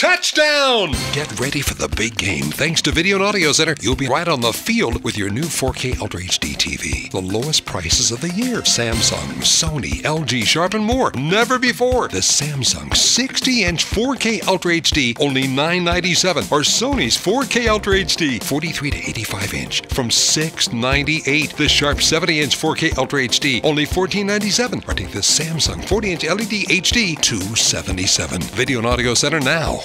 Touchdown! Get ready for the big game. Thanks to Video and Audio Center, you'll be right on the field with your new 4K Ultra HD TV. The lowest prices of the year. Samsung, Sony, LG, Sharp, and more. Never before. The Samsung 60-inch 4K Ultra HD, only 997. Or Sony's 4K Ultra HD, 43 to 85 inch, from 698. The Sharp 70-inch 4K Ultra HD, only 1497. Or take the Samsung 40-inch LED HD, 277. Video and Audio Center now.